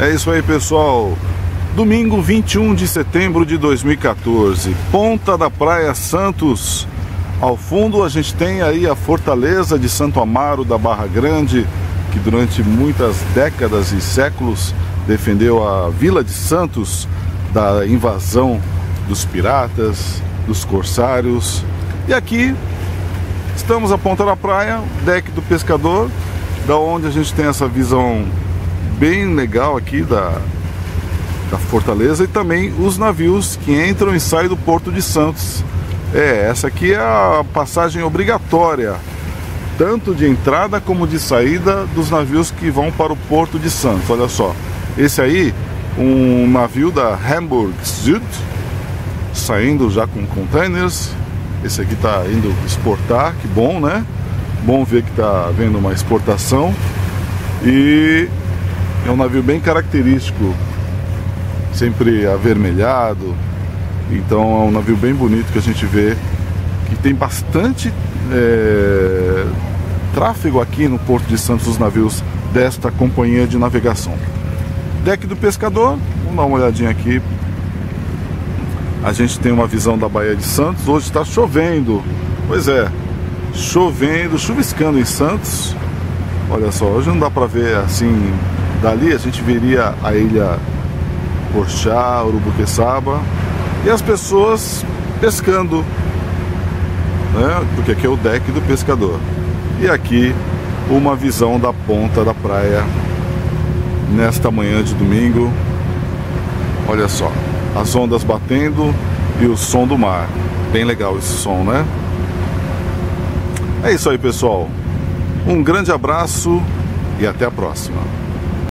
É isso aí, pessoal. Domingo 21 de setembro de 2014, Ponta da Praia Santos. Ao fundo a gente tem aí a fortaleza de Santo Amaro da Barra Grande, que durante muitas décadas e séculos defendeu a Vila de Santos da invasão dos piratas, dos corsários. E aqui estamos à ponta da praia, deck do pescador, da onde a gente tem essa visão bem legal aqui da, da fortaleza e também os navios que entram e saem do Porto de Santos. É, essa aqui é a passagem obrigatória, tanto de entrada como de saída dos navios que vão para o Porto de Santos. Olha só, esse aí, um navio da Hamburg Süd, saindo já com containers. Esse aqui está indo exportar, que bom, né? Bom ver que está havendo uma exportação. E é um navio bem característico, sempre avermelhado. Então é um navio bem bonito que a gente vê que tem bastante é, tráfego aqui no Porto de Santos, os navios desta companhia de navegação. Deck do pescador, vamos dar uma olhadinha aqui. A gente tem uma visão da Baía de Santos. Hoje está chovendo, pois é, chovendo, chuviscando em Santos. Olha só, hoje não dá para ver assim Dali a gente veria a ilha Porchá, Urubuqueçaba e as pessoas pescando, né? porque aqui é o deck do pescador. E aqui uma visão da ponta da praia nesta manhã de domingo. Olha só, as ondas batendo e o som do mar. Bem legal esse som, né? É isso aí, pessoal. Um grande abraço e até a próxima.